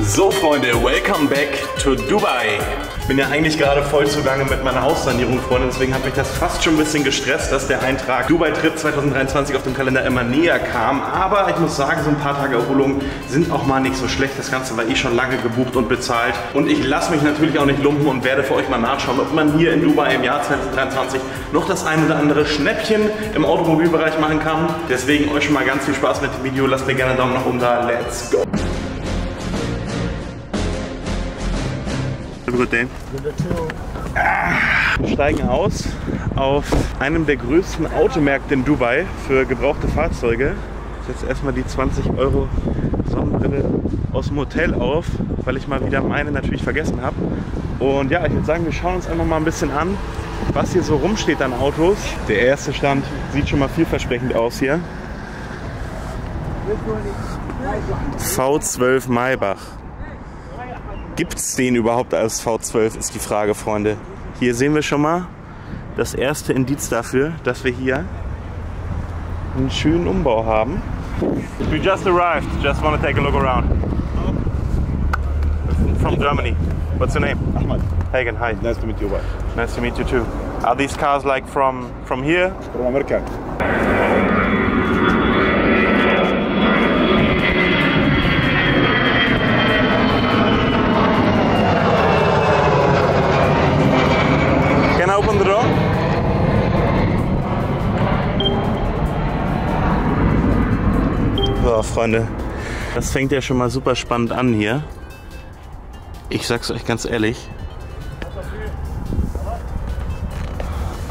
So Freunde, welcome back to Dubai. Ich bin ja eigentlich gerade voll zugange mit meiner Haussanierung, Freunde, deswegen hat mich das fast schon ein bisschen gestresst, dass der Eintrag Dubai-Trip 2023 auf dem Kalender immer näher kam. Aber ich muss sagen, so ein paar Tage Erholung sind auch mal nicht so schlecht. Das Ganze war eh schon lange gebucht und bezahlt. Und ich lasse mich natürlich auch nicht lumpen und werde für euch mal nachschauen, ob man hier in Dubai im Jahr 2023 noch das ein oder andere Schnäppchen im Automobilbereich machen kann. Deswegen euch schon mal ganz viel Spaß mit dem Video. Lasst mir gerne einen Daumen nach oben da. Let's go! Have a good day. Wir steigen aus auf einem der größten Automärkte in Dubai für gebrauchte Fahrzeuge. Ich setze erstmal die 20 Euro Sonnenbrille aus dem Hotel auf, weil ich mal wieder meine natürlich vergessen habe. Und ja, ich würde sagen, wir schauen uns einfach mal ein bisschen an, was hier so rumsteht an Autos. Der erste Stand sieht schon mal vielversprechend aus hier. V12 Maybach. Gibt es den überhaupt als V12, ist die Frage, Freunde. Hier sehen wir schon mal das erste Indiz dafür, dass wir hier einen schönen Umbau haben. We just arrived, just want to take a look around. From Germany. What's your name? Ahmad, Hagen, hi. nice to meet you. Bye. Nice to meet you too. Are these cars like from from here? From America. The door? So, Freunde, das fängt ja schon mal super spannend an hier. Ich sag's euch ganz ehrlich.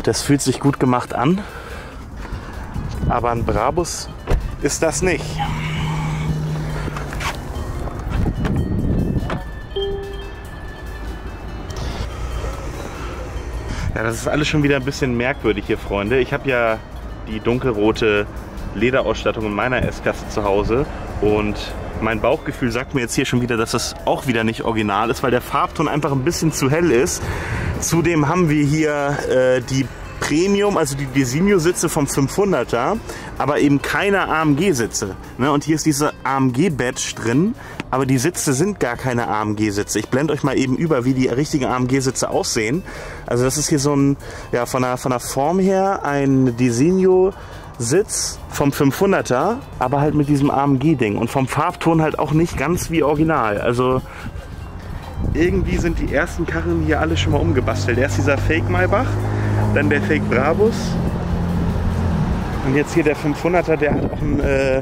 Das fühlt sich gut gemacht an. Aber ein Brabus ist das nicht. Ja, das ist alles schon wieder ein bisschen merkwürdig hier, Freunde. Ich habe ja die dunkelrote Lederausstattung in meiner S-Klasse zu Hause und mein Bauchgefühl sagt mir jetzt hier schon wieder, dass das auch wieder nicht original ist, weil der Farbton einfach ein bisschen zu hell ist. Zudem haben wir hier äh, die Premium, also die Designo-Sitze vom 500er, aber eben keine AMG-Sitze. Ne? Und hier ist diese AMG-Badge drin, aber die Sitze sind gar keine AMG-Sitze. Ich blende euch mal eben über, wie die richtigen AMG-Sitze aussehen. Also das ist hier so ein, ja, von der, von der Form her ein Designo Sitz vom 500er, aber halt mit diesem AMG-Ding und vom Farbton halt auch nicht ganz wie original. Also irgendwie sind die ersten Karren hier alle schon mal umgebastelt. Erst dieser Fake Maybach, dann der Fake Brabus und jetzt hier der 500er, der hat auch ein... Äh,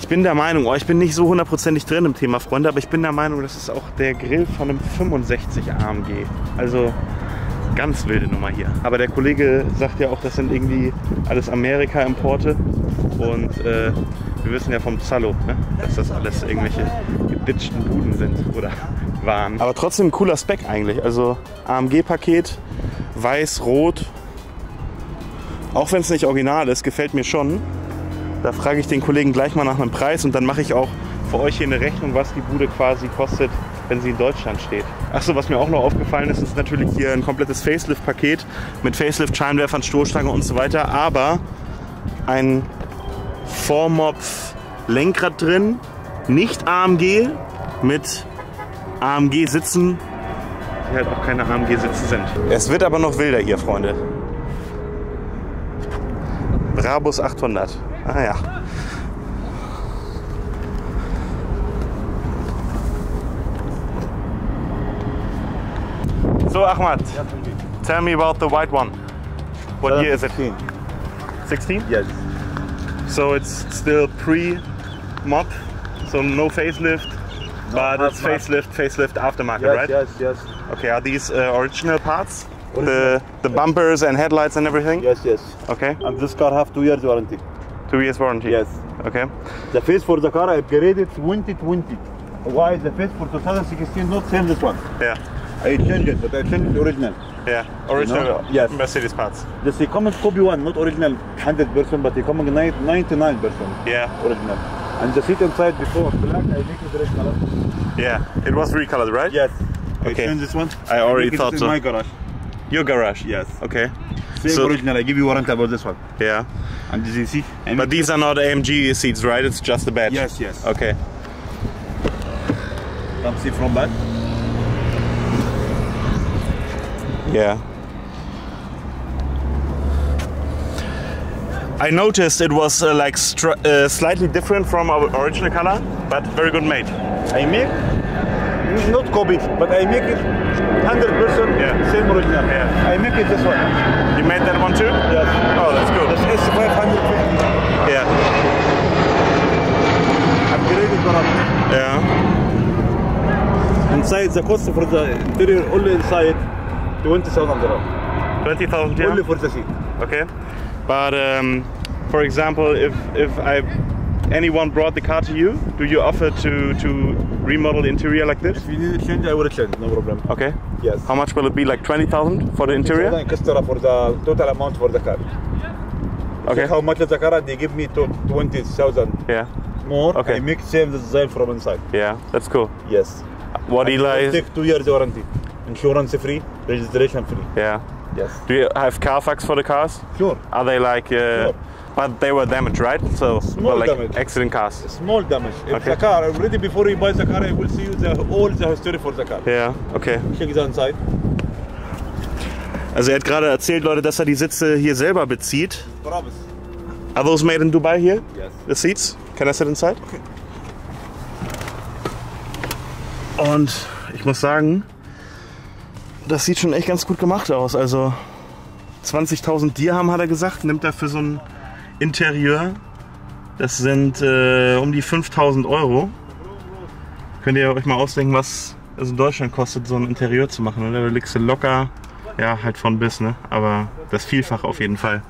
ich bin der Meinung, oh, ich bin nicht so hundertprozentig drin im Thema, Freunde, aber ich bin der Meinung, das ist auch der Grill von einem 65 AMG. Also ganz wilde Nummer hier. Aber der Kollege sagt ja auch, das sind irgendwie alles Amerika-Importe. Und äh, wir wissen ja vom Zallo, ne? dass das alles irgendwelche geditschten Buden sind oder waren. Aber trotzdem ein cooler Spec eigentlich. Also AMG-Paket, weiß, rot. Auch wenn es nicht original ist, gefällt mir schon. Da frage ich den Kollegen gleich mal nach einem Preis und dann mache ich auch für euch hier eine Rechnung, was die Bude quasi kostet, wenn sie in Deutschland steht. Achso, was mir auch noch aufgefallen ist, ist natürlich hier ein komplettes Facelift-Paket mit Facelift, Scheinwerfern, Stoßstange und so weiter, aber ein Vormopf-Lenkrad drin, nicht AMG, mit AMG-Sitzen, die halt auch keine AMG-Sitze sind. Es wird aber noch wilder, ihr Freunde. Brabus 800. Ah ja. So Ahmad, tell me about the white one. What year is it? 16? Yes. So it's still pre-mod, so no facelift, but not- it's facelift, facelift aftermarket, Yes, right? yes, yes. Okay, are these uh, original parts? Original. The the bumpers and headlights and everything? Yes, yes. Okay, And this car have two years warranty. two years warranty. Yes. Okay. The face for the car I upgraded 2020. Why the face for 2016 not same this one? Yeah. I changed it, but I changed it original. Yeah. Original know? Yes. Mercedes parts. This is common copy one, not original 100%, but they coming 99%. Yeah. Original. And the seat inside before black, I make it red color. Yeah. It was recolored, right? Yes. I Okay. changed this one. I already it thought so. my garage. Your garage. Yes. Okay. Same So- original. I give you warranty about this one. Yeah. And did you see? I But these are not AMG seats, right? It's just the badge. Yes, yes. Okay. Come see from back. Yeah. I noticed it was uh, like uh, slightly different from our original color, but very good made. I not copy, but I make it 100% Yeah. same original. Yeah. I make it this one. You made that one too? Yes. Oh, that's cool. This is 550. Yeah. Upgraded product. Yeah. Inside the cost for the interior only inside 20,000 dirham. 20,000 Only for the seat. Okay. But um, for example, if if I anyone brought the car to you, do you offer to to remodel the interior like this? If you need to change, I will change. No problem. Okay. Yes. How much will it be? Like 20,000 for the interior? Extra for the total amount for the car. Okay. Check how much is the car? They give me to 20,000 Yeah. more. Okay. I make same design from inside. Yeah. That's cool. Yes. What I Eli? is- take two years warranty. Insurance free, registration free. Yeah. Yes. Do you have Carfax for the cars? Sure. Are they like? Uh, Sure. But they were damaged, right? So Small well, like damage. accident cars. Small damage. If Okay. the car already before you buy the car, I will see you the all the history for the car. Ja, okay. Check the inside. Also er hat gerade erzählt, Leute, dass er die Sitze hier selber bezieht. Promise. Are those made in Dubai here? Yes. The seats? Can I sit inside? Und ich muss sagen, das sieht schon echt ganz gut gemacht aus. Also 20.000 Dirham hat er gesagt, nimmt er für so ein Interieur. Das sind äh, um die 5.000 Euro. Könnt ihr euch mal ausdenken, was es in Deutschland kostet, so ein Interieur zu machen. Oder? Da liegst du locker, ja, halt von bis, ne? Aber das Vielfach auf jeden Fall.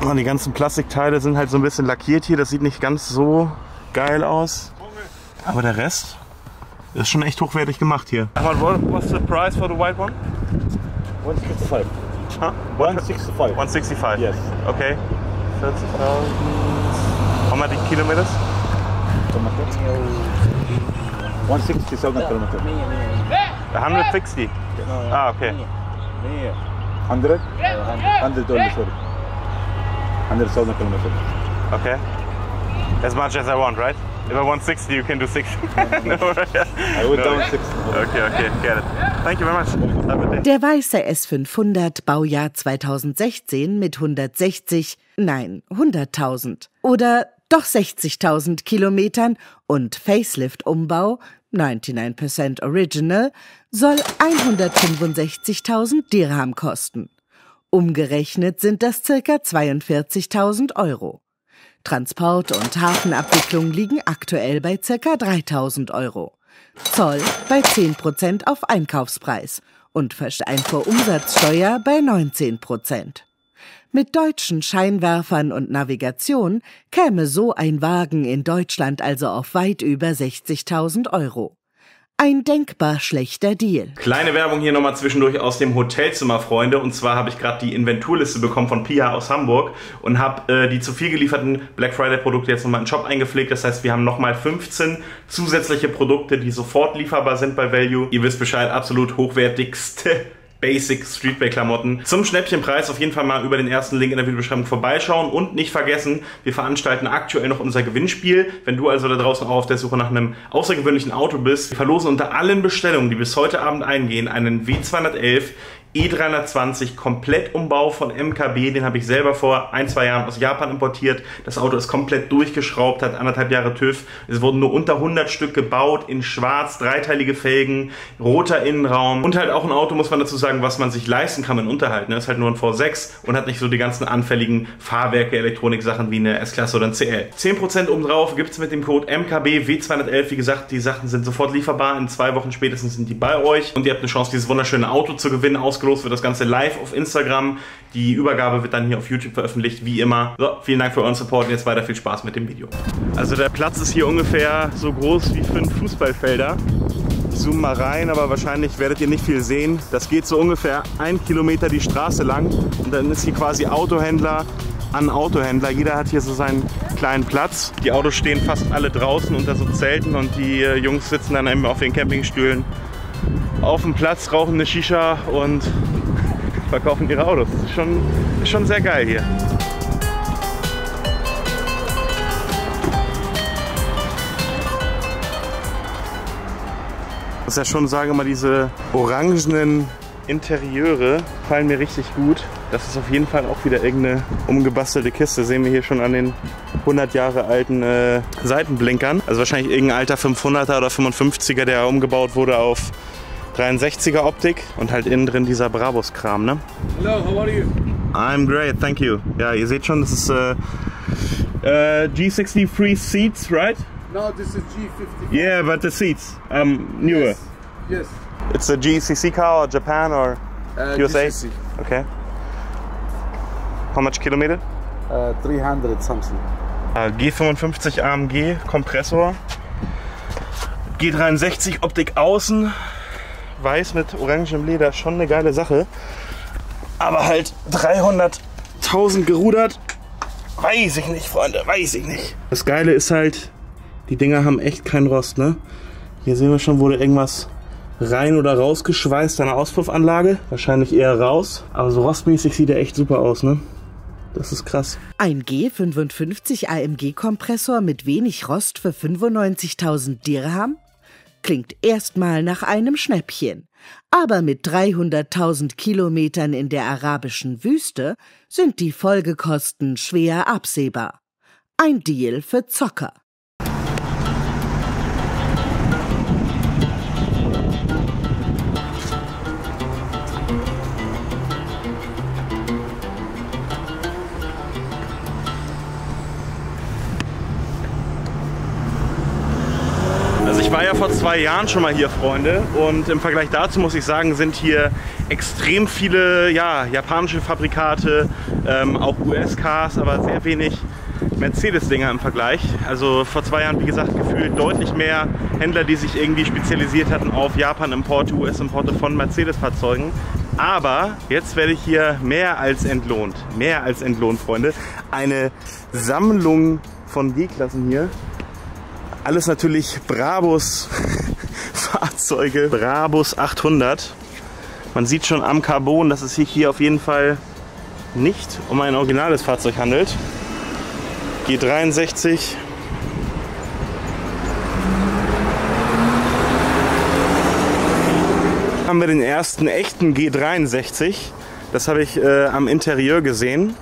Und die ganzen Plastikteile sind halt so ein bisschen lackiert hier. Das sieht nicht ganz so geil aus. Aber der Rest ist schon echt hochwertig gemacht hier. What's the price for the white one? 165. Huh? 165. 165. Yes. Okay. 40.000. How many kilometers? 160,000 kilometers. 160. Ah, okay. 100? 100 only, sorry. 100,000 kilometers. Okay. As much as I want, right? If I want 60, you can do 60. no, I went down 60. Okay, okay, get it. Thank you very much. Have a good day. Der weiße S500 Baujahr 2016 mit 160, nein, 100.000 oder doch 60.000 Kilometern und Facelift-Umbau, 99% Original, soll 165.000 Dirham kosten. Umgerechnet sind das circa 42.000 Euro. Transport- und Hafenabwicklung liegen aktuell bei circa 3.000 Euro. Zoll bei 10% auf Einkaufspreis und Einfuhrumsatzsteuer bei 19%. Mit deutschen Scheinwerfern und Navigation käme so ein Wagen in Deutschland also auf weit über 60.000 Euro. Ein denkbar schlechter Deal. Kleine Werbung hier nochmal zwischendurch aus dem Hotelzimmer, Freunde. Und zwar habe ich gerade die Inventurliste bekommen von Pia aus Hamburg und habe äh, die zu viel gelieferten Black Friday Produkte jetzt nochmal in den Shop eingepflegt. Das heißt, wir haben nochmal 15 zusätzliche Produkte, die sofort lieferbar sind bei Value. Ihr wisst Bescheid, absolut hochwertigste Basic Streetwear Klamotten. Zum Schnäppchenpreis auf jeden Fall mal über den ersten Link in der Videobeschreibung vorbeischauen und nicht vergessen, wir veranstalten aktuell noch unser Gewinnspiel. Wenn du also da draußen auch auf der Suche nach einem außergewöhnlichen Auto bist, wir verlosen unter allen Bestellungen, die bis heute Abend eingehen, einen W211 E320 Komplettumbau von MKB, den habe ich selber vor ein, zwei Jahren aus Japan importiert. Das Auto ist komplett durchgeschraubt, hat anderthalb Jahre TÜV. Es wurden nur unter 100 Stück gebaut, in schwarz, dreiteilige Felgen, roter Innenraum und halt auch ein Auto, muss man dazu sagen, was man sich leisten kann im Unterhalt. Ne? Ist halt nur ein V6 und hat nicht so die ganzen anfälligen Fahrwerke, Elektronik-Sachen wie eine S-Klasse oder ein CL. 10% obendrauf gibt es mit dem Code MKB W211. Wie gesagt, die Sachen sind sofort lieferbar. In zwei Wochen spätestens sind die bei euch und ihr habt eine Chance, dieses wunderschöne Auto zu gewinnen. Ausgelost wird das Ganze live auf Instagram. Die Übergabe wird dann hier auf YouTube veröffentlicht, wie immer. So, vielen Dank für euren Support und jetzt weiter viel Spaß mit dem Video. Also der Platz ist hier ungefähr so groß wie fünf Fußballfelder. Ich zoome mal rein, aber wahrscheinlich werdet ihr nicht viel sehen. Das geht so ungefähr ein Kilometer die Straße lang und dann ist hier quasi Autohändler an Autohändler. Jeder hat hier so seinen kleinen Platz. Die Autos stehen fast alle draußen unter so Zelten und die äh, Jungs sitzen dann eben auf den Campingstühlen auf dem Platz, rauchen eine Shisha und verkaufen ihre Autos. Das ist schon, ist schon sehr geil hier. muss ja schon sagen, immer diese orangenen Interieure fallen mir richtig gut. Das ist auf jeden Fall auch wieder irgendeine umgebastelte Kiste. Sehen wir hier schon an den 100 Jahre alten äh, Seitenblinkern. Also wahrscheinlich irgendein alter 500er oder 55er, der umgebaut wurde auf 63er Optik und halt innen drin dieser Brabus-Kram, ne? Hello, how are you? I'm great, thank you. Ja, ihr seht schon, das ist äh, äh, G63 Seats, right? No, this is G50. Yeah, but the seats, um, newer. Yes. Yes. It's a GCC car or Japan or Uh, USA? GCC. Okay. How much kilometer? Uh, 300 something. Äh, G55 AMG Kompressor. G63 Optik außen. Weiß mit orangem Leder. Schon eine geile Sache. Aber halt 300.000 gerudert. Weiß ich nicht, Freunde. Weiß ich nicht. Das Geile ist halt, die Dinger haben echt keinen Rost, ne? Hier sehen wir schon, wurde irgendwas rein oder rausgeschweißt an der Auspuffanlage. Wahrscheinlich eher raus. Aber so rostmäßig sieht er echt super aus, ne? Das ist krass. Ein G55 AMG-Kompressor mit wenig Rost für 95.000 Dirham? Klingt erstmal nach einem Schnäppchen. Aber mit 300.000 Kilometern in der arabischen Wüste sind die Folgekosten schwer absehbar. Ein Deal für Zocker. Zwei Jahren schon mal hier, Freunde. Und im Vergleich dazu muss ich sagen, sind hier extrem viele ja, japanische Fabrikate, ähm, auch US-Cars, aber sehr wenig Mercedes-Dinger im Vergleich. Also vor zwei Jahren, wie gesagt, gefühlt deutlich mehr Händler, die sich irgendwie spezialisiert hatten auf Japan-Importe, US-Importe von Mercedes-Fahrzeugen. Aber jetzt werde ich hier mehr als entlohnt. Mehr als entlohnt, Freunde. Eine Sammlung von G-Klassen hier. Alles natürlich Brabus Fahrzeuge, Brabus 800. Man sieht schon am Carbon, dass es sich hier auf jeden Fall nicht um ein originales Fahrzeug handelt. G63. Haben wir den ersten echten G63. Das habe ich äh, am Interieur gesehen.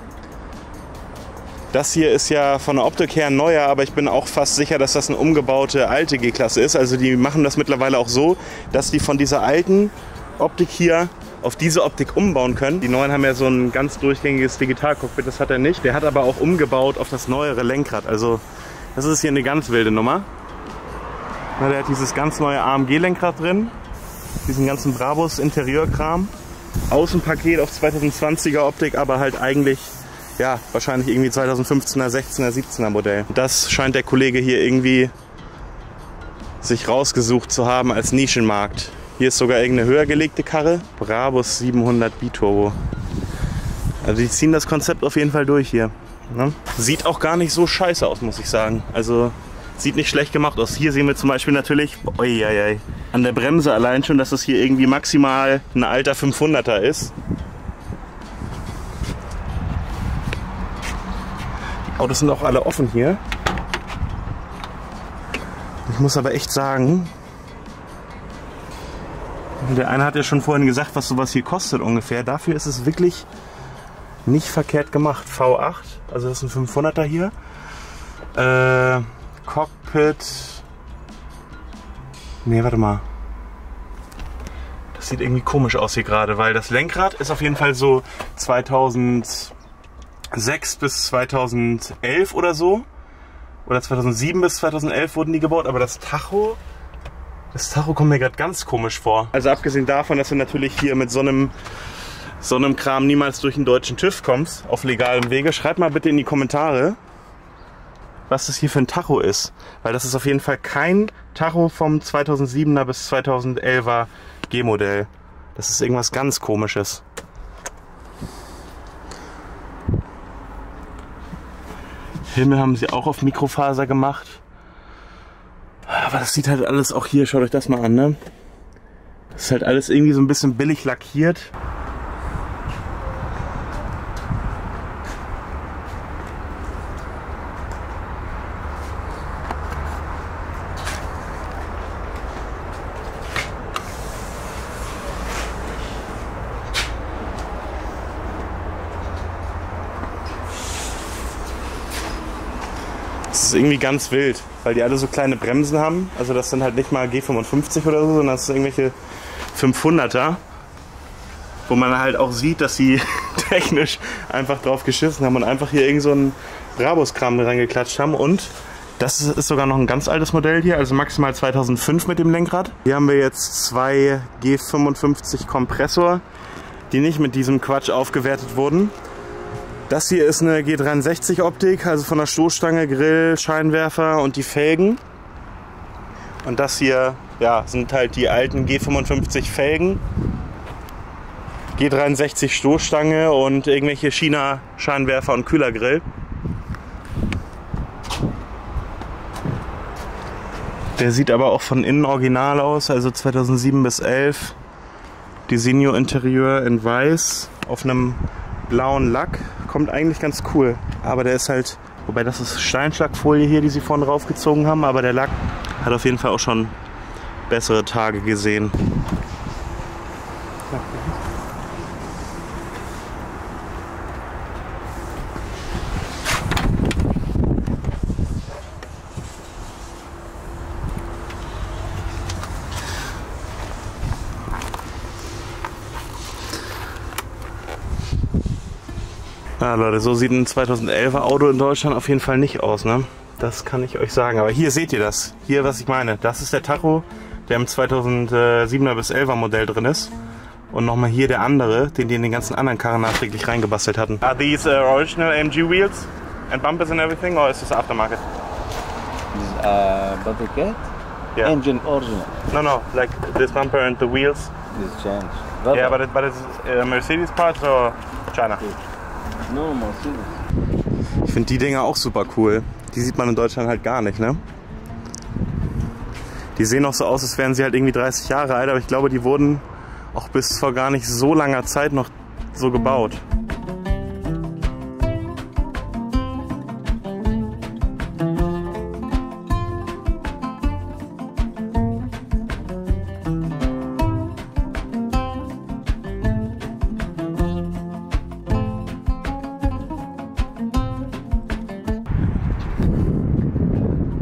Das hier ist ja von der Optik her neuer, aber ich bin auch fast sicher, dass das eine umgebaute alte G-Klasse ist. Also die machen das mittlerweile auch so, dass die von dieser alten Optik hier auf diese Optik umbauen können. Die neuen haben ja so ein ganz durchgängiges Digitalcockpit, das hat er nicht. Der hat aber auch umgebaut auf das neuere Lenkrad. Also das ist hier eine ganz wilde Nummer. Na, der hat dieses ganz neue AMG-Lenkrad drin, diesen ganzen Brabus Interieurkram. Außenpaket auf 2020er Optik, aber halt eigentlich ja, wahrscheinlich irgendwie 2015er, 16er, 17er Modell. Das scheint der Kollege hier irgendwie sich rausgesucht zu haben als Nischenmarkt. Hier ist sogar irgendeine höher gelegte Karre. Brabus 700 Biturbo. Also die ziehen das Konzept auf jeden Fall durch hier. Ne? Sieht auch gar nicht so scheiße aus, muss ich sagen. Also sieht nicht schlecht gemacht aus. Hier sehen wir zum Beispiel natürlich, oi, oi, oi, an der Bremse allein schon, dass es hier irgendwie maximal ein alter 500er ist. Autos sind auch alle offen hier. Ich muss aber echt sagen, der eine hat ja schon vorhin gesagt, was sowas hier kostet ungefähr. Dafür ist es wirklich nicht verkehrt gemacht. V8, also das ist ein 500er hier. Äh, Cockpit. Nee, warte mal. Das sieht irgendwie komisch aus hier gerade, weil das Lenkrad ist auf jeden Fall so 2000 2006 bis 2011 oder so. Oder 2007 bis 2011 wurden die gebaut. Aber das Tacho, das Tacho kommt mir gerade ganz komisch vor. Also abgesehen davon, dass du natürlich hier mit so einem, so einem Kram niemals durch den deutschen TÜV kommst, auf legalem Wege. Schreib mal bitte in die Kommentare, was das hier für ein Tacho ist. Weil das ist auf jeden Fall kein Tacho vom 2007er bis 2011er G-Modell. Das ist irgendwas ganz komisches. Himmel haben sie auch auf Mikrofaser gemacht. Aber das sieht halt alles auch hier, schaut euch das mal an, ne? Das ist halt alles irgendwie so ein bisschen billig lackiert. Das ist irgendwie ganz wild, weil die alle so kleine Bremsen haben. Also das sind halt nicht mal G55 oder so, sondern das sind irgendwelche 500er. Wo man halt auch sieht, dass sie technisch einfach drauf geschissen haben und einfach hier irgend so einen Brabus-Kram reingeklatscht haben. Und das ist sogar noch ein ganz altes Modell hier, also maximal 2005 mit dem Lenkrad. Hier haben wir jetzt zwei G55 Kompressor, die nicht mit diesem Quatsch aufgewertet wurden. Das hier ist eine G63 Optik, also von der Stoßstange, Grill, Scheinwerfer und die Felgen. Und das hier ja, sind halt die alten G55 Felgen. G63 Stoßstange und irgendwelche China Scheinwerfer und Kühlergrill. Der sieht aber auch von innen original aus, also 2007 bis 11. Designo Interieur in weiß auf einem blauen Lack. Kommt eigentlich ganz cool. Aber der ist halt, wobei das ist Steinschlagfolie hier, die sie vorne raufgezogen haben. Aber der Lack hat auf jeden Fall auch schon bessere Tage gesehen. Ja, Leute, so sieht ein 2011er Auto in Deutschland auf jeden Fall nicht aus, ne? Das kann ich euch sagen. Aber hier seht ihr das. Hier, was ich meine. Das ist der Tacho, der im 2007er bis 11er Modell drin ist. Und nochmal hier der andere, den die in den ganzen anderen Karren nachträglich reingebastelt hatten. Are these uh, original AMG wheels and bumpers and everything, or is this aftermarket? Is uh, body kit? Yeah. Engine original. No, no, like this bumper and the wheels. This change. Yeah, but, it, but it's uh, Mercedes parts or China? Mercedes. Ich finde die Dinger auch super cool. Die sieht man in Deutschland halt gar nicht, ne? Die sehen auch so aus, als wären sie halt irgendwie 30 Jahre alt, aber ich glaube, die wurden auch bis vor gar nicht so langer Zeit noch so gebaut.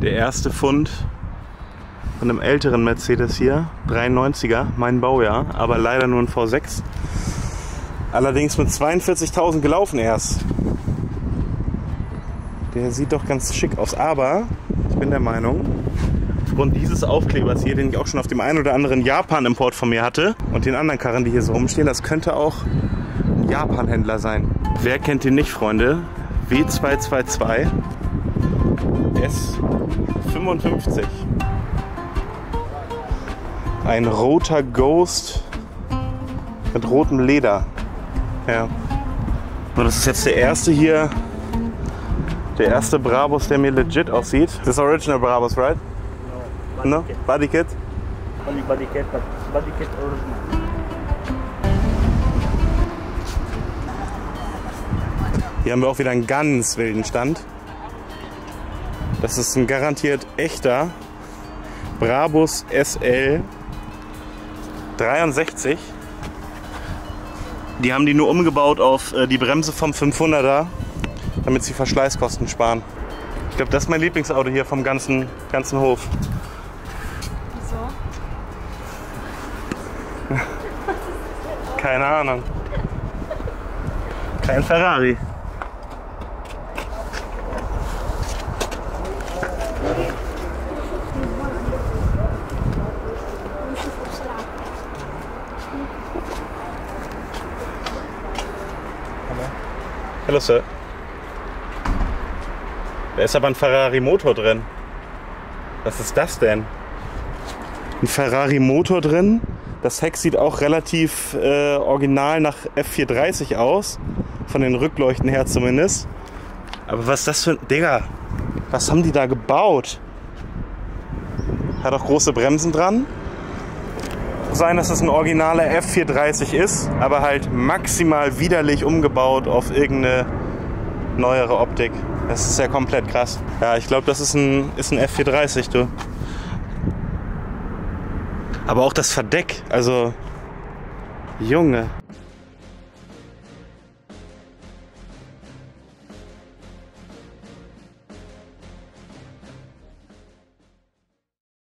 Der erste Fund von einem älteren Mercedes hier, 93er, mein Baujahr, aber leider nur ein V6. Allerdings mit 42.000 gelaufen erst. Der sieht doch ganz schick aus, aber ich bin der Meinung, aufgrund dieses Aufklebers hier, den ich auch schon auf dem einen oder anderen Japan-Import von mir hatte und den anderen Karren, die hier so rumstehen, das könnte auch ein Japan-Händler sein. Wer kennt den nicht, Freunde? W222 S55. Ein roter Ghost mit rotem Leder. Ja. Und das ist jetzt der erste hier. Der erste Brabus, der mir legit aussieht. Das ist original Brabus, right? No? Body kit? Only body kit, but body kit original. Hier haben wir auch wieder einen ganz wilden Stand. Das ist ein garantiert echter Brabus SL 63. Die haben die nur umgebaut auf äh, die Bremse vom 500er, damit sie Verschleißkosten sparen. Ich glaube, das ist mein Lieblingsauto hier vom ganzen, ganzen Hof. Keine Ahnung. Kein Ferrari. Sir. Da ist aber ein Ferrari Motor drin. Was ist das denn? Ein Ferrari Motor drin. Das Heck sieht auch relativ äh, original nach F430 aus. Von den Rückleuchten her zumindest. Aber was ist das für ein. Digga, was haben die da gebaut? Hat auch große Bremsen dran. Sein, dass es ein originaler F430 ist, aber halt maximal widerlich umgebaut auf irgendeine neuere Optik. Das ist ja komplett krass. Ja, ich glaube, das ist ein, ist ein F430, du. Aber auch das Verdeck, also Junge,